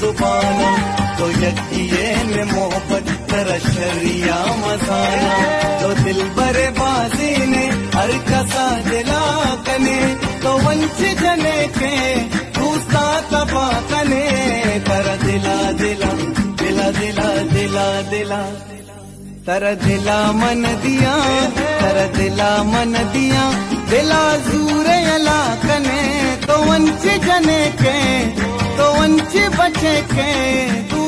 जुबाना तो यकिए में मोहब्बत तरशरिया मसाना तो दिल बरे बाजी ने हर कसा दिला कने तो वंश जने के दूसरा तबा कने। तर दिला दिला दिला दिला दिला दिला, तर दिला मन दिया, तर दिला मन दिया। दिला जूर अला कने तो वंश जने के तो वंच बचे के दूसता तबा